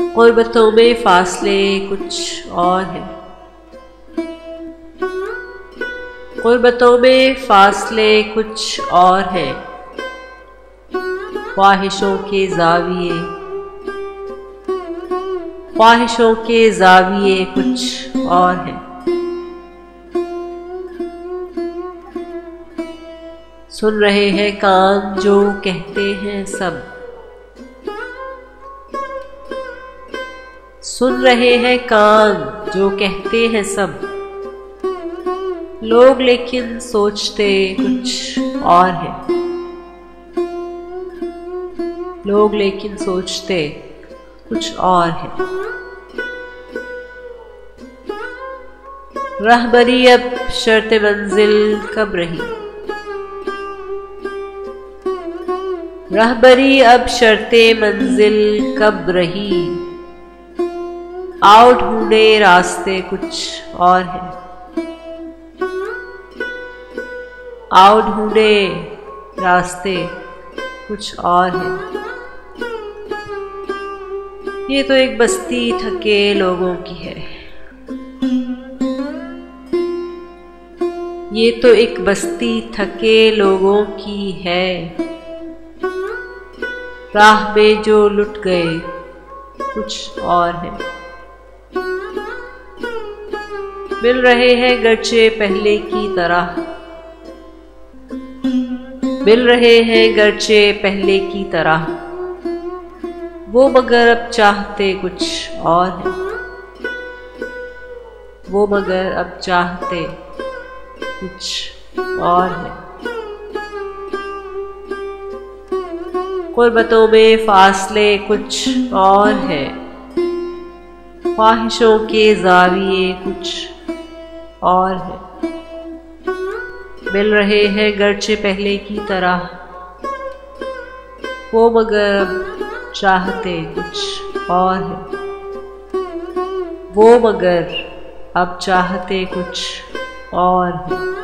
गुर्बतों में फासले कुछ और हैं। गुर्बतों में फासले कुछ और हैं। ख्वाहिशों के जाविये। ख्वाहिशों के जाविये कुछ और हैं। सुन रहे हैं कान जो कहते हैं सब। सुन रहे हैं कान जो कहते हैं सब। लोग लेकिन सोचते कुछ और है। लोग लेकिन सोचते कुछ और है। रहबरी अब शर्त मंजिल कब रही? रहबरी अब शर्ते मंजिल कब रही? आओ ढूंढे रास्ते कुछ और है। आओ ढूंढे रास्ते कुछ और है। ये तो एक बस्ती थके लोगों की है। ये तो एक बस्ती थके लोगों की है। राह में जो लुट गए, कुछ और है। मिल रहे हैं गर्चे पहले की तरह। मिल रहे हैं गर्चे पहले की तरह। वो मगर अब चाहते कुछ और है। वो मगर अब चाहते कुछ और है। कुर्बतों में फासले कुछ और है। ख्वाहिशों के जाविये कुछ और है। मिल रहे हैं गर्चे पहले की तरह। वो मगर अब चाहते कुछ और है। वो मगर अब चाहते कुछ और है।